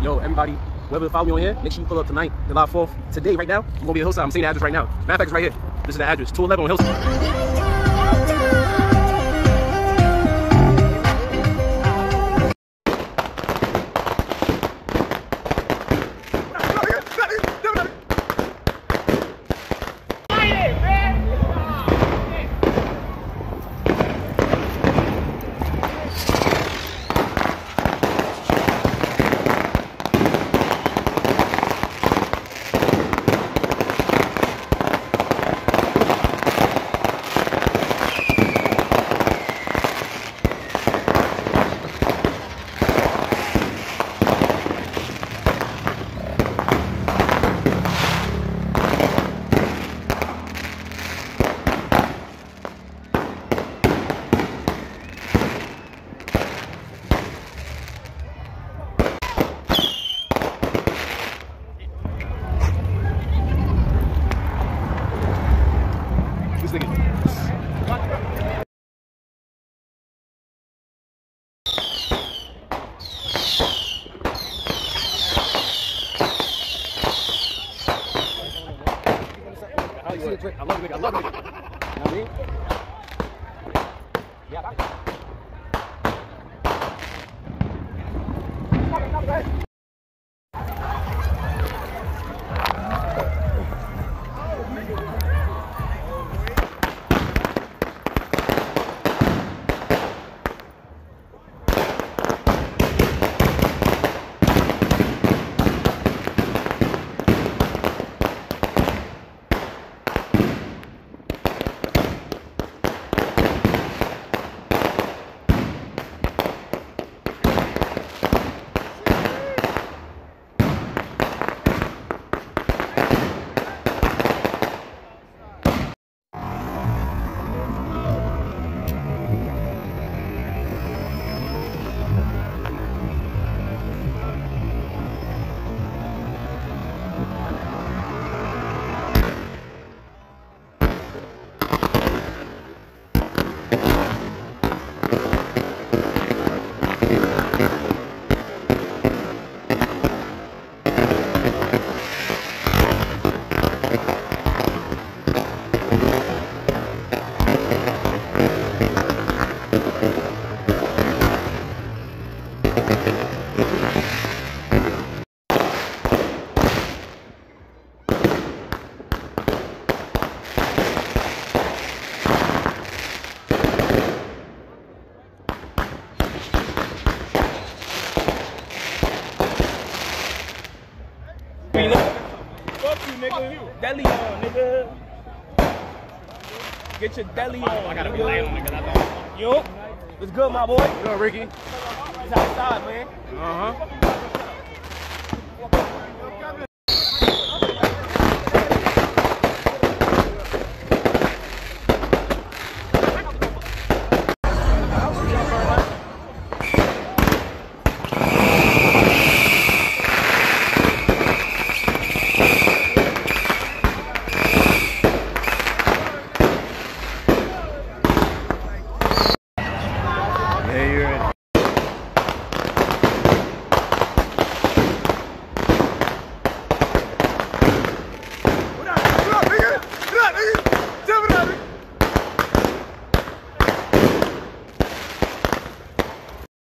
Yo, everybody, whoever follow me on here, make sure you pull up tonight, July 4th. Today, right now, I'm gonna be at Hillside. I'm seeing the address right now. Matter of fact, it's right here. This is the address, 211 on Hillside. This nigga. I love nigga. I love nigga. You know what I mean? Yeah, Get your deli on. I gotta be laying on, nigga. That's all. Yo, what's good, my boy? Yo, Ricky. Uh-huh.